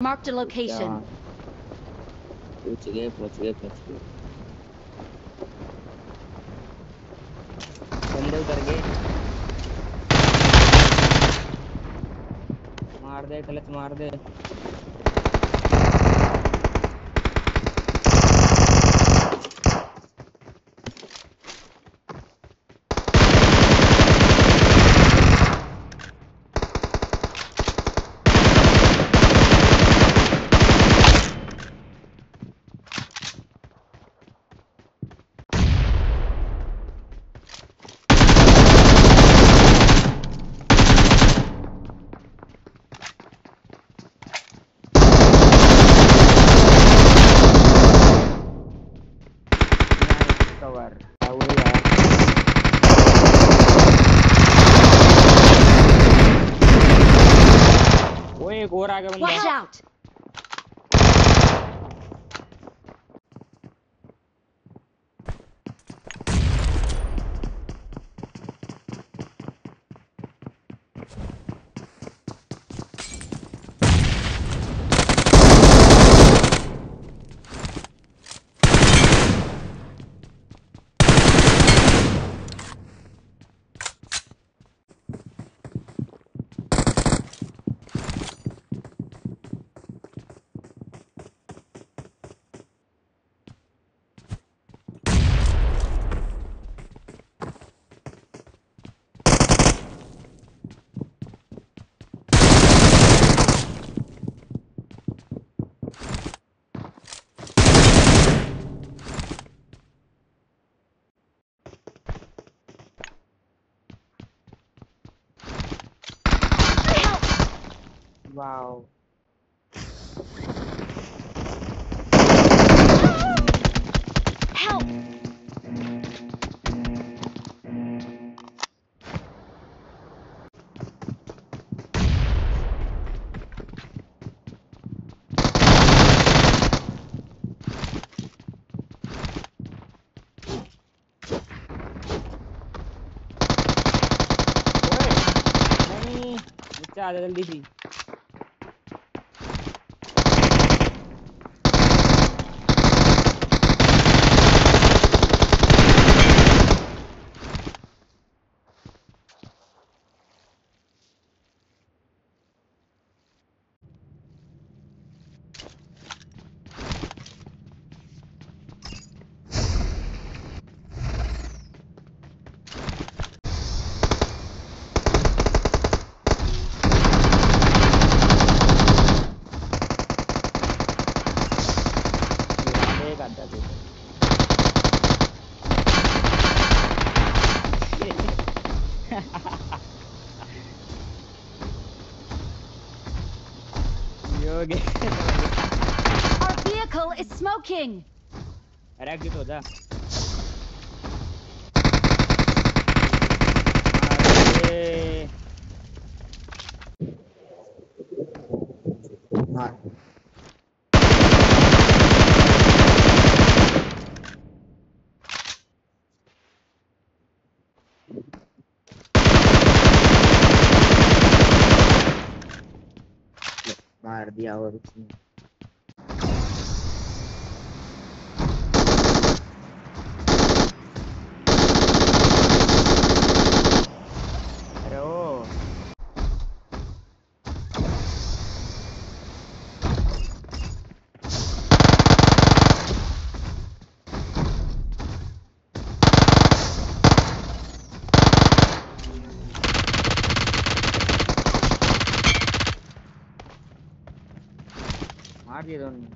Marked a location. पहुँच गए पहुँच गए पहुँच गए बंदे उतर गए मार दे क्लच मार दे कवर वो एक और आगे Watch बंदा Help! जा जल्दी सी go again. Our vehicle is smoking. React dito, da. मार दिया और उसने। मार दिए दोनों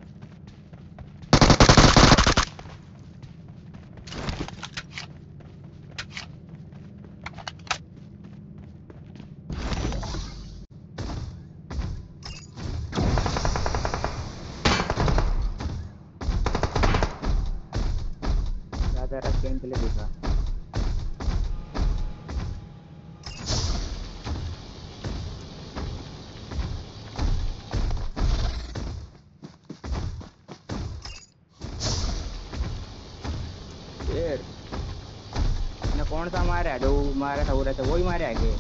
ज़्यादा रश गेम लिए देखा कौन सा मारा है जो मारा था वो रहता वही मारे आगे